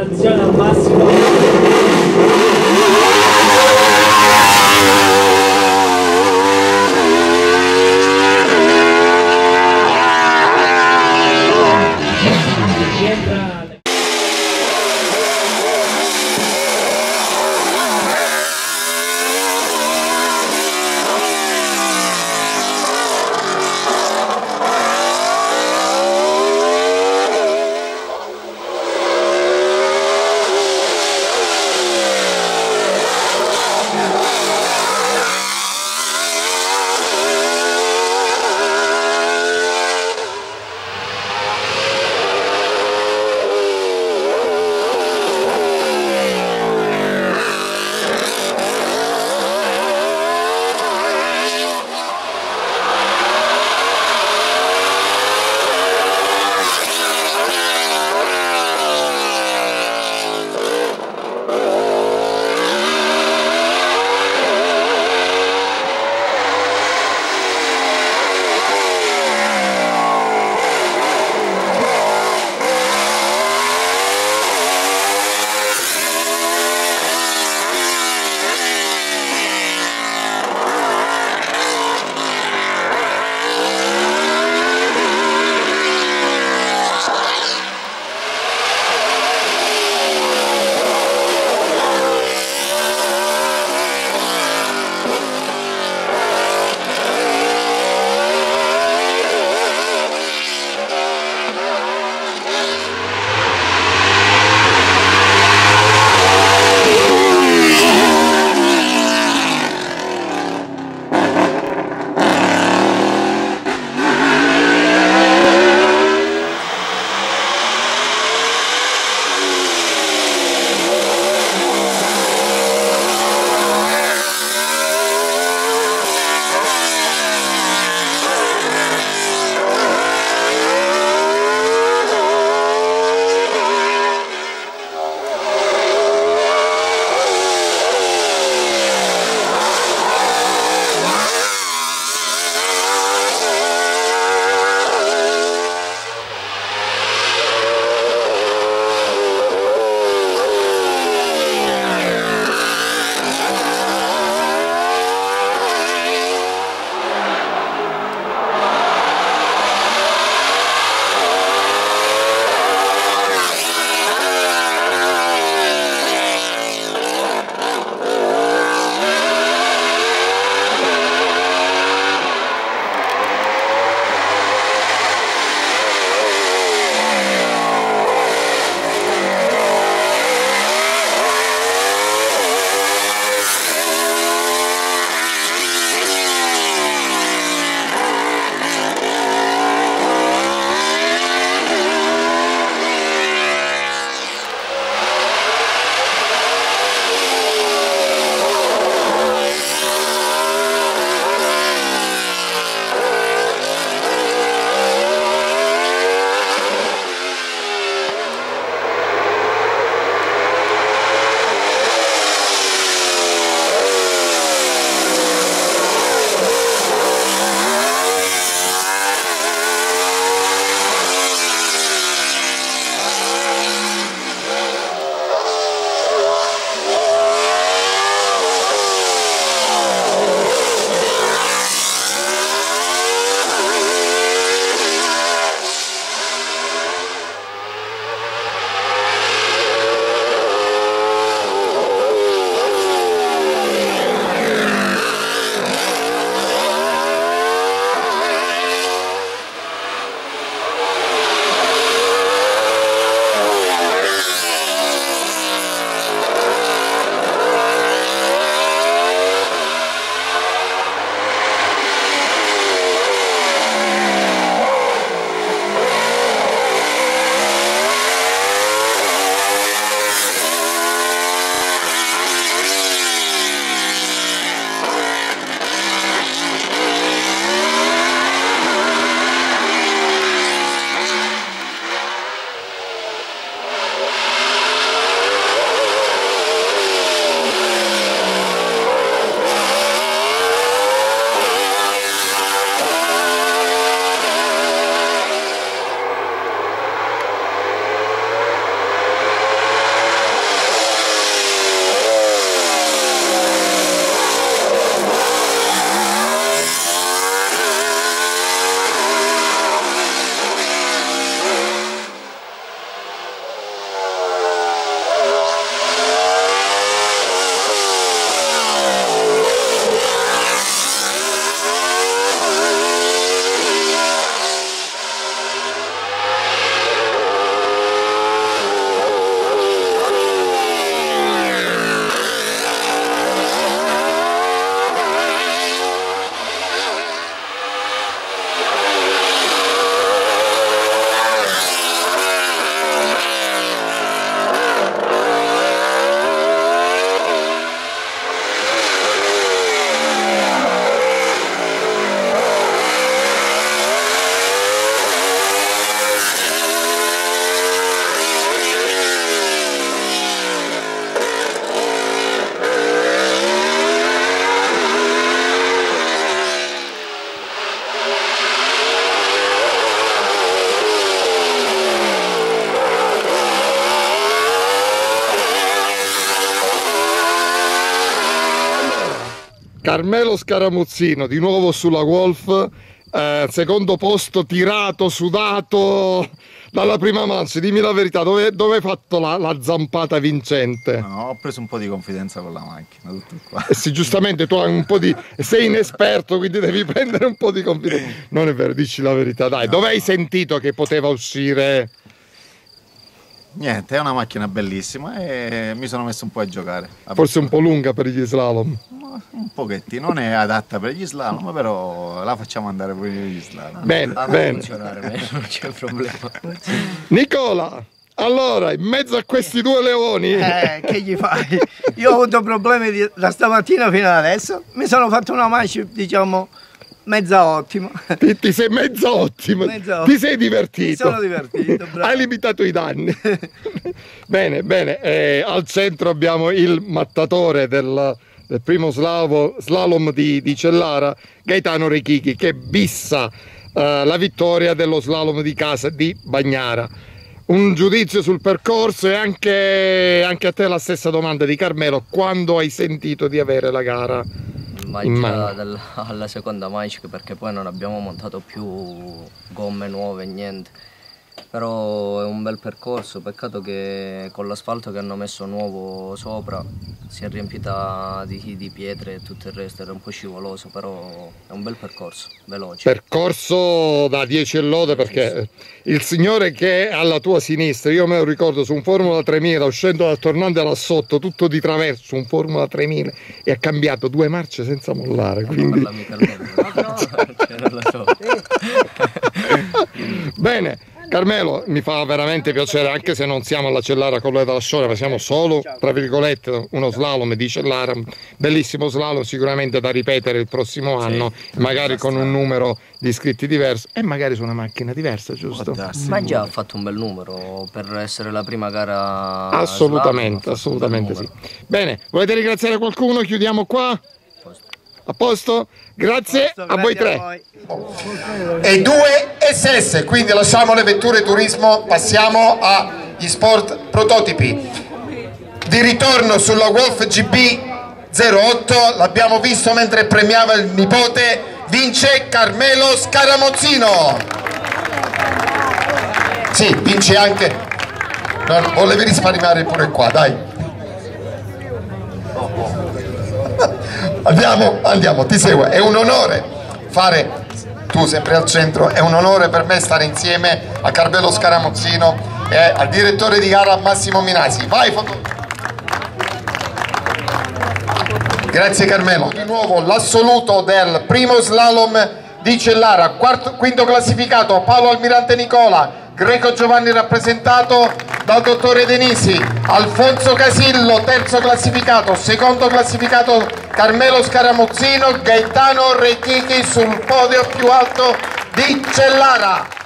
Attenzione al massimo. Carmelo Scaramuzzino di nuovo sulla Wolf, eh, secondo posto tirato, sudato dalla prima mancia. Dimmi la verità, dove, dove hai fatto la, la, zampata vincente? No, ho preso un po' di confidenza con la macchina, tutto qua. Eh sì, giustamente tu hai un po' di... sei inesperto, quindi devi prendere un po' di confidenza. Non è vero, dici la verità, dai. No, dove hai sentito che poteva uscire Niente, è una macchina bellissima e mi sono messo un po' a giocare. Forse un po' lunga per gli slalom. Un pochettino, non è adatta per gli slalom, però la facciamo andare pure gli slalom. Bene, ah, bene. non c'è problema. Nicola, allora, in mezzo a questi due leoni... Eh, che gli fai? Io ho avuto problemi da stamattina fino ad adesso, mi sono fatto una mancia, diciamo Mezza ottima. Ti, ti sei mezza ottima. Mezza Ti sei divertito. Mi sono divertito. Bravo. Hai limitato i danni. bene, bene. Eh, al centro abbiamo il mattatore del, del primo slavo, slalom di, di, Cellara, Gaetano Rechichi, che bissa eh, la vittoria dello slalom di casa di Bagnara. Un giudizio sul percorso e anche, anche a te la stessa domanda di Carmelo, quando hai sentito di avere la gara? Del, alla seconda Magic perché poi non abbiamo montato più gomme nuove, niente però è un bel percorso, peccato che con l'asfalto che hanno messo nuovo sopra si è riempita di, di, pietre e tutto il resto, era un po' scivoloso, però è un bel percorso, veloce. Percorso da 10 lode perché il signore che è alla tua sinistra, io me lo ricordo su un Formula 3000, uscendo dal tornante là sotto, tutto di traverso, un Formula 3000 e ha cambiato due marce senza mollare, quindi... Non no, no, lo so. Bene, Carmelo, mi fa veramente piacere, anche se non siamo alla Cellara Colle della Sciore, ma siamo solo, tra virgolette, uno slalom di Cellara, bellissimo slalom sicuramente da ripetere il prossimo anno, sì, magari con un numero di iscritti diverso e magari su una macchina diversa, giusto? Ma già ha fatto un bel numero per essere la prima gara. Assolutamente, slalom, assolutamente sì. Bene, volete ringraziare qualcuno? Chiudiamo qua. A posto? Grazie a, posto, a voi tre. A e due SS, quindi lasciamo le vetture turismo, passiamo agli sport prototipi. Di ritorno sulla Wolf GB 08, l'abbiamo visto mentre premiava il nipote, vince Carmelo Scaramozzino. Sì, vince anche. No, volevi risparmiare pure qua, dai. Andiamo, andiamo, ti segue, è un onore fare tu sempre al centro, è un onore per me stare insieme a Carmelo Scaramozzino e al direttore di gara Massimo Minasi. Vai foto. Grazie Carmelo. Di nuovo l'assoluto del primo slalom di Cellara, quarto, quinto classificato Paolo Almirante Nicola, Greco Giovanni rappresentato dal dottore Denisi, Alfonso Casillo terzo classificato, secondo classificato Carmelo Scaramuzzino, Gaetano Rechichi sul podio più alto di Cellara.